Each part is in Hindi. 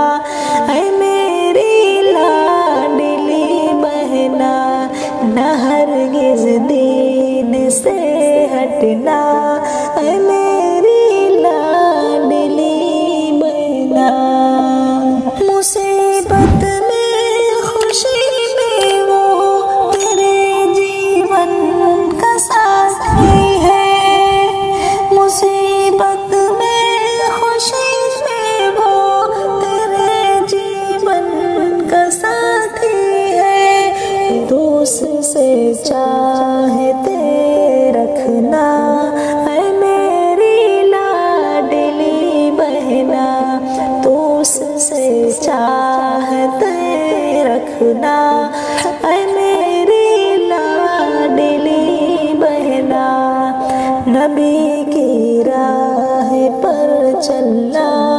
감사합니다. है दोस्त से चाहते रखना है मेरी लाडली बहना दोस्त से चाहते रखना है मेरी लाडली बहना, नबी की राह पर चलना।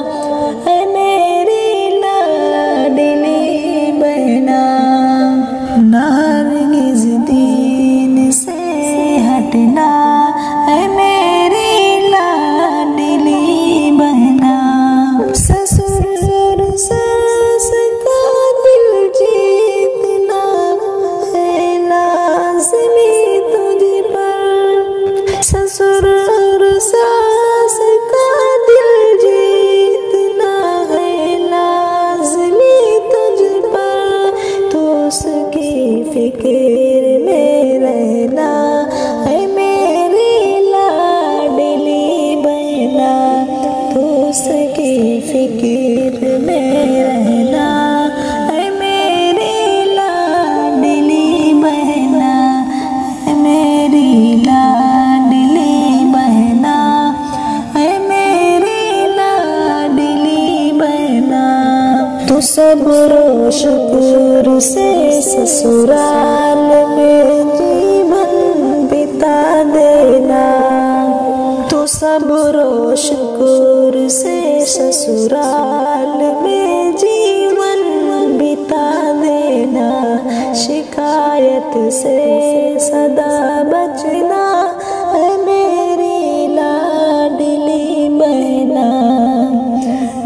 फ़िक्र में रहना है मेरी लाडली बहना। तो उसकी फ़िक्र में ससुराल में जीवन बिता देना। तो सब्र शुक्र से ससुराल में जीवन बिता देना। शिकायत से सदा बचना है मेरी लाडली बहना।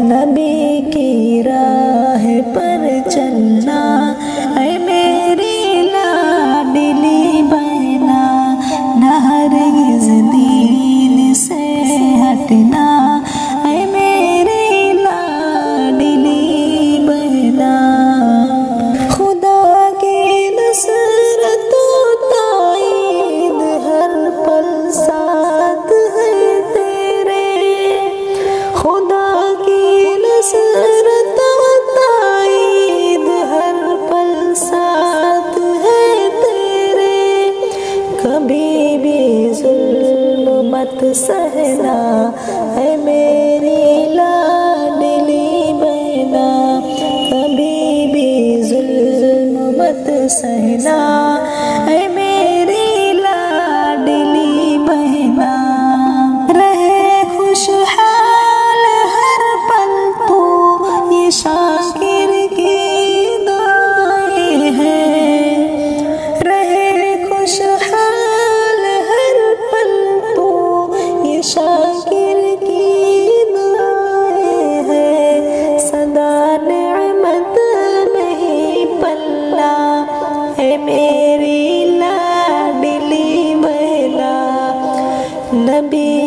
नबी की राह पर चलना कभी भी जुल्म मत सहना है मेरी लाडली बहना। कभी भी जुल्म मत सहना। शाकिर की दुआएँ हैं। सदा नमत नहीं पल्ला। है मेरी लाडली महिला। नबी